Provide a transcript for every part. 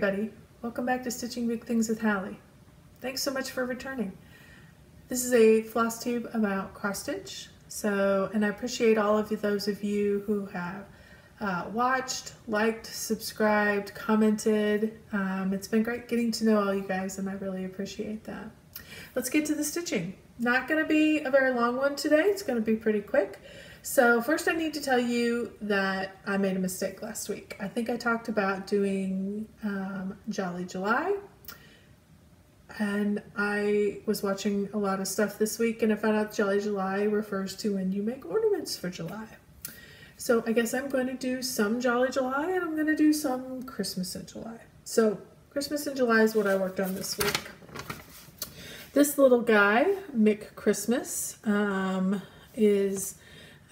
everybody. Welcome back to Stitching Big Things with Hallie. Thanks so much for returning. This is a floss tube about cross stitch. So, and I appreciate all of you, those of you who have uh, watched, liked, subscribed, commented. Um, it's been great getting to know all you guys and I really appreciate that. Let's get to the stitching. Not going to be a very long one today. It's going to be pretty quick. So first I need to tell you that I made a mistake last week. I think I talked about doing um, Jolly July and I was watching a lot of stuff this week and I found out Jolly July refers to when you make ornaments for July. So I guess I'm going to do some Jolly July and I'm going to do some Christmas in July. So Christmas in July is what I worked on this week. This little guy, McChristmas, um, is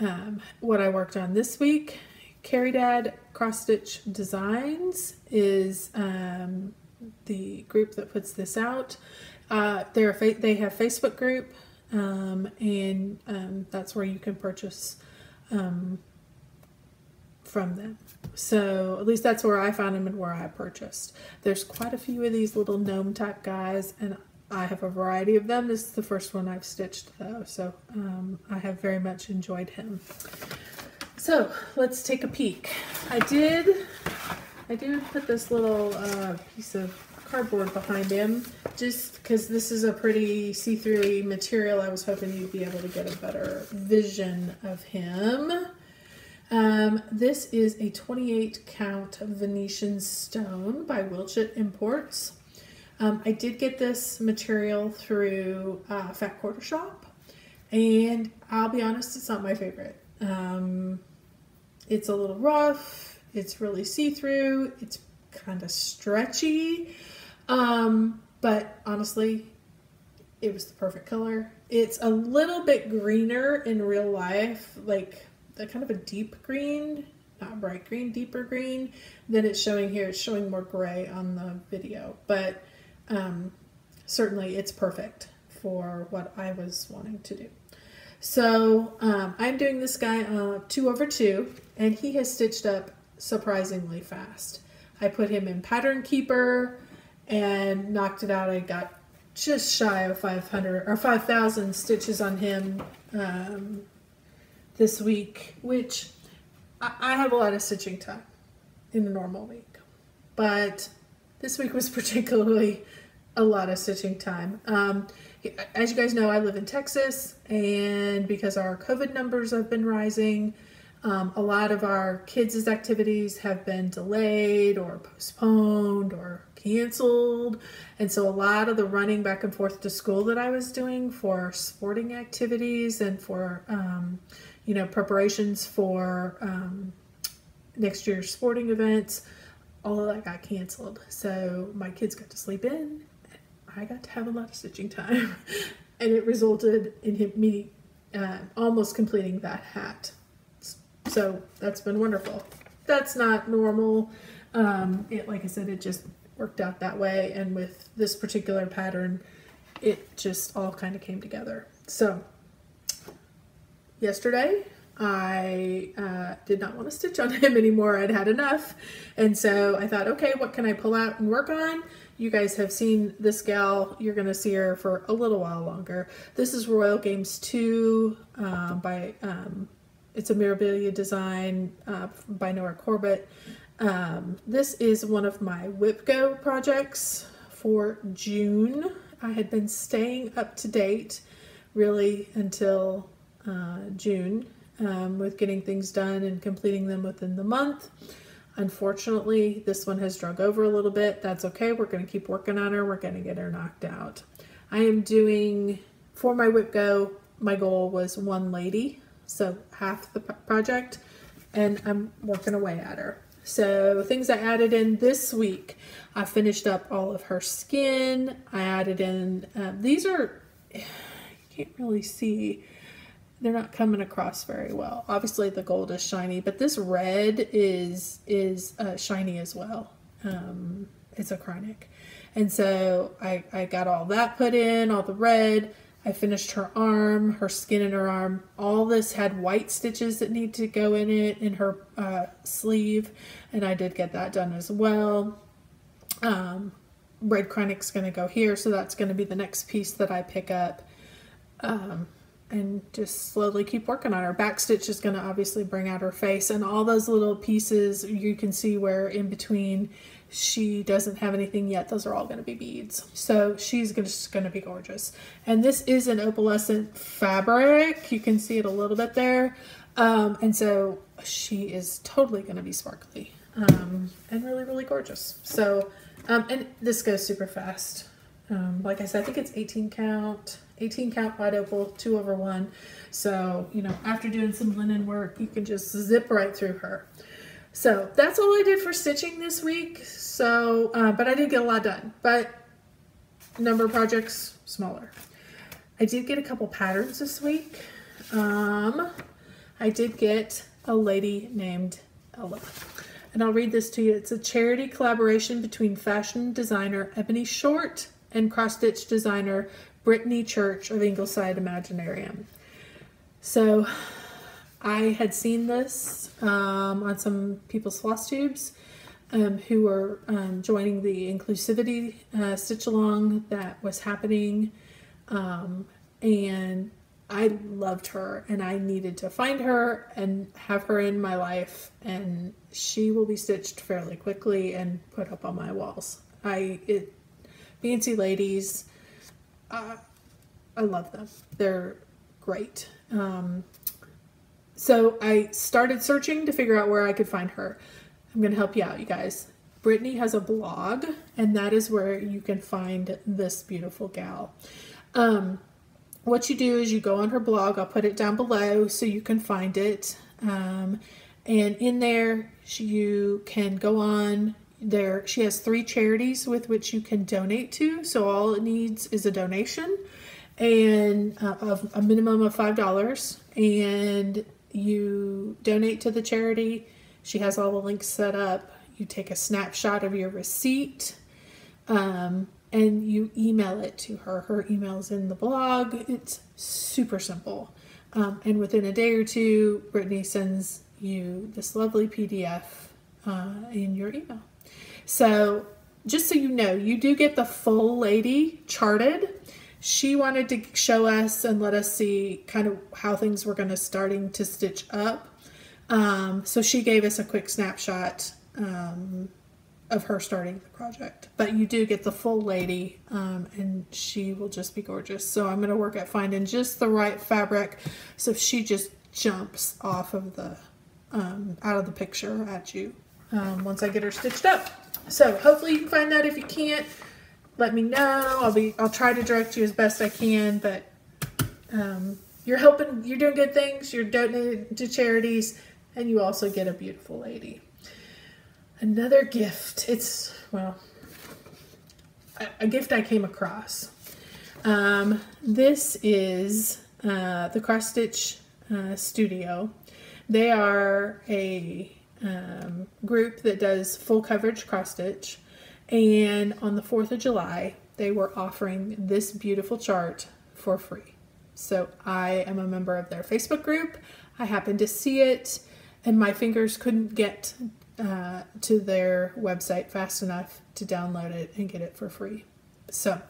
um, what I worked on this week. Cariad Cross Stitch Designs is um, the group that puts this out. Uh, they're they have Facebook group, um, and um, that's where you can purchase um, from them. So at least that's where I found them and where I purchased. There's quite a few of these little gnome type guys, and I have a variety of them. This is the first one I've stitched though, so um, I have very much enjoyed him. So let's take a peek. I did, I did put this little uh, piece of cardboard behind him just because this is a pretty see-through material. I was hoping you'd be able to get a better vision of him. Um, this is a 28 count Venetian stone by Wichelt Imports. Um, I did get this material through uh, Fat Quarter Shop, and I'll be honest, it's not my favorite. Um, it's a little rough, it's really see-through, it's kind of stretchy, um, but honestly, it was the perfect color. It's a little bit greener in real life, like a kind of a deep green, not bright green, deeper green than it's showing here. It's showing more gray on the video, but um, certainly it's perfect for what I was wanting to do. So um, I'm doing this guy uh, two over two and he has stitched up surprisingly fast. I put him in pattern keeper and knocked it out. I got just shy of 500 or 5,000 stitches on him um, this week, which I, I have a lot of stitching time in a normal week. But this week was particularly a lot of stitching time. Um, as you guys know, I live in Texas, and because our COVID numbers have been rising, um, a lot of our kids' activities have been delayed or postponed or canceled. And so a lot of the running back and forth to school that I was doing for sporting activities and for, um, you know, preparations for um, next year's sporting events, all of that got canceled. So my kids got to sleep in. I got to have a lot of stitching time. and it resulted in me uh, almost completing that hat. So that's been wonderful. That's not normal. Um, it, like I said, it just worked out that way. And with this particular pattern, it just all kind of came together. So yesterday I uh, did not want to stitch on him anymore. I'd had enough. And so I thought, okay, what can I pull out and work on? You guys have seen this gal. You're going to see her for a little while longer. This is Royal Games 2 uh, by, um, it's a Mirabilia design uh, by Nora Corbett. Um, this is one of my WIPGO projects for June. I had been staying up to date really until uh, June um, with getting things done and completing them within the month. Unfortunately, this one has drug over a little bit. That's okay. We're going to keep working on her. We're going to get her knocked out. I am doing, for my WIPGO, my goal was one lady, so half the project, and I'm working away at her. So things I added in this week, I finished up all of her skin. I added in, um, these are, you can't really see, they're not coming across very well. Obviously the gold is shiny, but this red is is uh, shiny as well. Um, it's a Kreinik. And so I, I got all that put in, all the red. I finished her arm, her skin in her arm. All this had white stitches that need to go in it in her uh, sleeve, and I did get that done as well. Um, red Kreinik's going to go here, so that's going to be the next piece that I pick up. Um, and just slowly keep working on her. Backstitch is going to obviously bring out her face and all those little pieces you can see where in between she doesn't have anything yet. Those are all going to be beads. So she's just going to be gorgeous. And this is an opalescent fabric. You can see it a little bit there. Um, and so she is totally going to be sparkly um, and really, really gorgeous. So, um, and this goes super fast. Um, like I said, I think it's 18 count, 18 count wide opal, two over one. So, you know, after doing some linen work, you can just zip right through her. So that's all I did for stitching this week. So, uh, but I did get a lot done, but number of projects smaller. I did get a couple patterns this week. Um, I did get a lady named Ella. And I'll read this to you. It's a charity collaboration between fashion designer Ebony Short and cross-stitch designer Brittany Church of Ingleside Imaginarium. So I had seen this um, on some people's floss tubes um, who were um, joining the inclusivity uh, stitch along that was happening. Um, and I loved her and I needed to find her and have her in my life and she will be stitched fairly quickly and put up on my walls. I it BNC ladies uh, I love them. They're great. Um, so I started searching to figure out where I could find her. I'm going to help you out, you guys. Brittany has a blog, and that is where you can find this beautiful gal. Um, what you do is you go on her blog. I'll put it down below so you can find it. Um, and in there, you can go on there. She has three charities with which you can donate to. So all it needs is a donation and uh, of a minimum of $5. And you donate to the charity. She has all the links set up. You take a snapshot of your receipt. Um, and you email it to her. Her email's in the blog. It's super simple. Um, and within a day or two, Brittany sends you this lovely PDF uh, in your email. So just so you know, you do get the full lady charted. She wanted to show us and let us see kind of how things were going to starting to stitch up. Um, so she gave us a quick snapshot um, of her starting the project. But you do get the full lady, um, and she will just be gorgeous. So I'm going to work at finding just the right fabric so she just jumps off of the, um, out of the picture at you um, once I get her stitched up. So hopefully you can find that. If you can't, let me know. I'll be, I'll try to direct you as best I can, but um, you're helping, you're doing good things. You're donating to charities, and you also get a beautiful lady another gift. It's, well, a, a gift I came across. Um, this is uh, the Cross Stitch uh, Studio. They are a um, group that does full coverage cross stitch. And on the 4th of July, they were offering this beautiful chart for free. So I am a member of their Facebook group. I happened to see it and my fingers couldn't get uh, to their website fast enough to download it and get it for free. So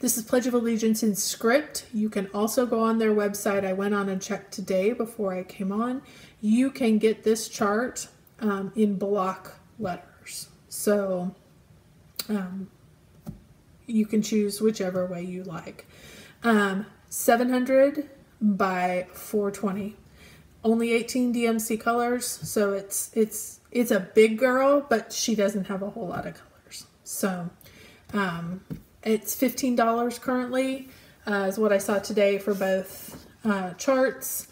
this is Pledge of Allegiance in script. You can also go on their website. I went on and checked today before I came on. You can get this chart um, in block letters. So um, you can choose whichever way you like. Um, 700 by 420. Only 18 DMC colors, so it's it's it's a big girl, but she doesn't have a whole lot of colors. So um, it's $15 currently uh, is what I saw today for both uh, charts.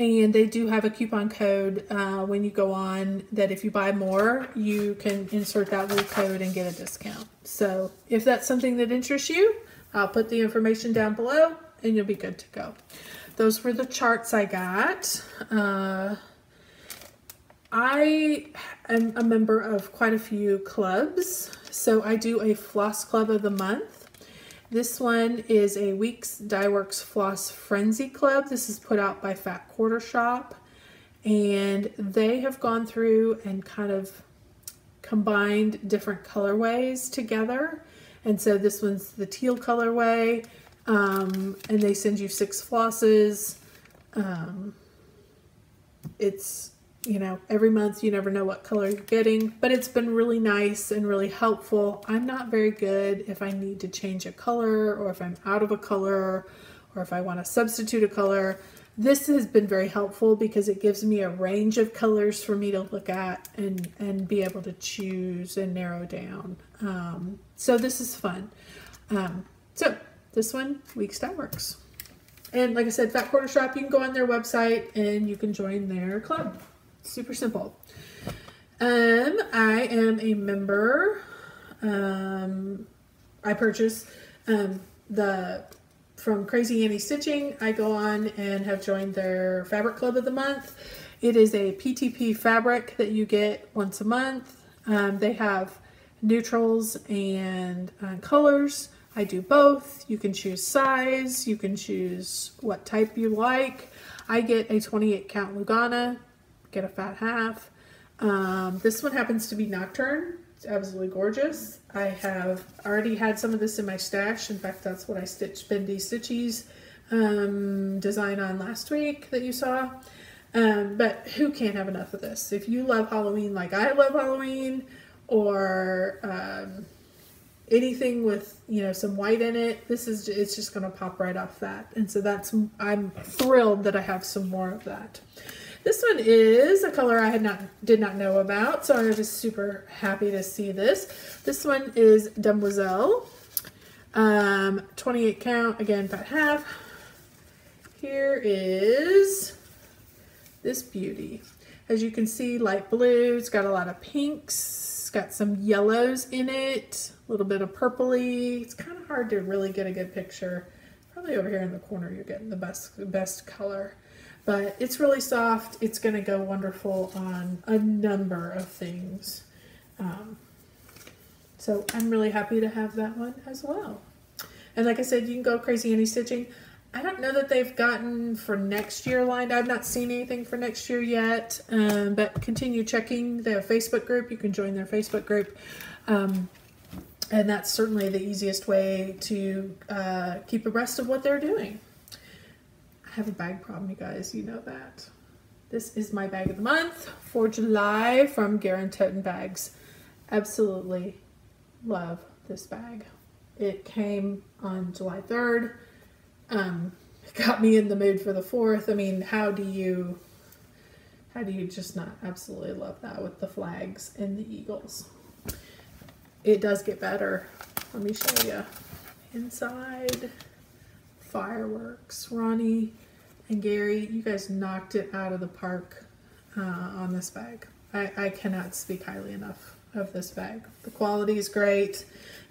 And they do have a coupon code uh, when you go on that if you buy more, you can insert that little code and get a discount. So if that's something that interests you, I'll put the information down below and you'll be good to go. Those were the charts I got. Uh, I am a member of quite a few clubs. So I do a floss club of the month. This one is a Weeks Dye Works Floss Frenzy Club. This is put out by Fat Quarter Shop. And they have gone through and kind of combined different colorways together. And so this one's the teal colorway. Um, and they send you six flosses. Um, it's, you know, every month you never know what color you're getting, but it's been really nice and really helpful. I'm not very good if I need to change a color or if I'm out of a color or if I want to substitute a color. This has been very helpful because it gives me a range of colors for me to look at and, and be able to choose and narrow down. Um, so this is fun. Um, so this one, Weeks.works. And like I said, Fat Quarter Shop, you can go on their website and you can join their club. Super simple. Um, I am a member. Um, I purchase um, the from Crazy Annie Stitching. I go on and have joined their fabric club of the month. It is a PTP fabric that you get once a month. Um, they have neutrals and uh, colors. I do both. You can choose size. You can choose what type you like. I get a 28 count Lugana, get a fat half. Um, this one happens to be Nocturne. It's absolutely gorgeous. I have already had some of this in my stash. In fact, that's what I stitched Bendy Stitchies um, design on last week that you saw. Um, but who can't have enough of this? If you love Halloween like I love Halloween, or um, anything with you know some white in it this is it's just going to pop right off that and so that's i'm thrilled that i have some more of that this one is a color i had not did not know about so i'm just super happy to see this this one is demoiselle um 28 count again about half here is this beauty as you can see light blue it's got a lot of pinks it's got some yellows in it, a little bit of purpley. It's kind of hard to really get a good picture. Probably over here in the corner you're getting the best, best color. But it's really soft. It's going to go wonderful on a number of things. Um, so I'm really happy to have that one as well. And like I said, you can go Crazy Annie Stitching. I don't know that they've gotten for next year lined. I've not seen anything for next year yet, um, but continue checking their Facebook group. You can join their Facebook group. Um, and that's certainly the easiest way to uh, keep abreast of what they're doing. I have a bag problem, you guys. You know that. This is my bag of the month for July from GaRon Totten Bags. Absolutely love this bag. It came on July 3rd um, got me in the mood for the fourth. I mean, how do you, how do you just not absolutely love that with the flags and the eagles? It does get better. Let me show you. Inside, fireworks. Ronnie and Gary, you guys knocked it out of the park uh, on this bag. I, I cannot speak highly enough of this bag. The quality is great.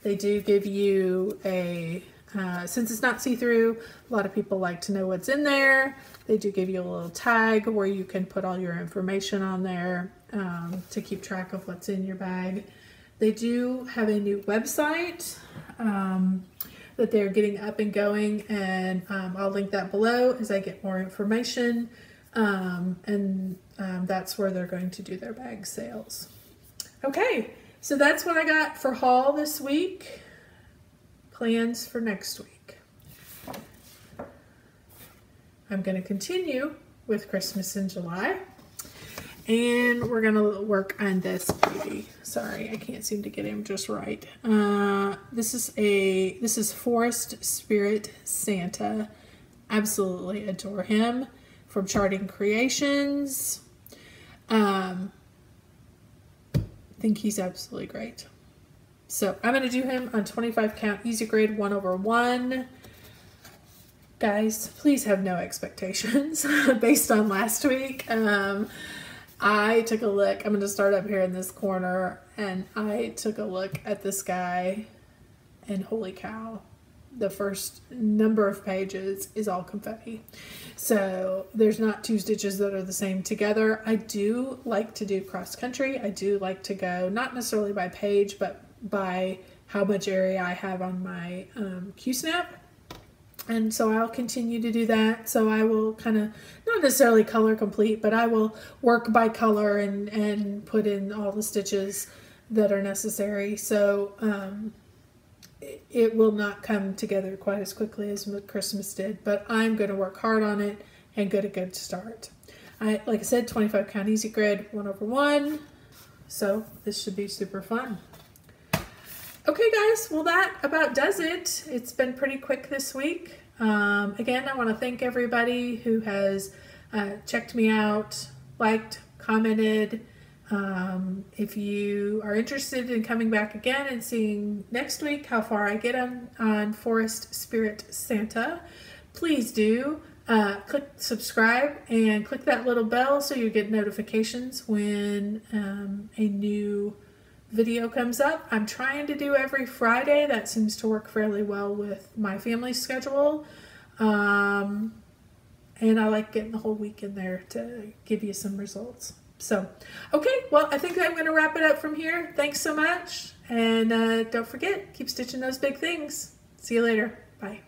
They do give you a uh, since it's not see-through, a lot of people like to know what's in there. They do give you a little tag where you can put all your information on there um, to keep track of what's in your bag. They do have a new website um, that they're getting up and going and um, I'll link that below as I get more information um, and um, that's where they're going to do their bag sales. Okay, so that's what I got for haul this week plans for next week. I'm going to continue with Christmas in July. And we're to work on this baby. Sorry, I can't seem to get him just right. Uh, this is a, this is Forest Spirit Santa. Absolutely adore him from Charting Creations. Um, think he's absolutely great. So I'm going to do him on 25 count, easy grid 1 over 1. Guys, please have no expectations based on last week. Um, I took a look, I'm going to start up here in this corner, and I took a look at this guy, and holy cow, the first number of pages is all confetti. So there's not two stitches that are the same together. I do like to do cross country. I do like to go, not necessarily by page, but by how much area I have on my um, Q-snap. And so I'll continue to do that. So I will kind of, not necessarily color complete, but I will work by color and, and put in all the stitches that are necessary. So um, it, it will not come together quite as quickly as Christmas did, but I'm going to work hard on it and get a good start. I, like I said, 25 count easy grid, one over one. So this should be super fun. Okay guys, well that about does it. It's been pretty quick this week. Um, again, I want to thank everybody who has uh, checked me out, liked, commented. Um, if you are interested in coming back again and seeing next week how far I get on, on Forest Spirit Santa, please do. Uh, click subscribe and click that little bell so you get notifications when um, a new video comes up. I'm trying to do every Friday. That seems to work fairly well with my family schedule. Um, and I like getting the whole week in there to give you some results. So, okay, well, I think I'm going to wrap it up from here. Thanks so much. And uh, don't forget, keep stitching those big things. See you later. Bye.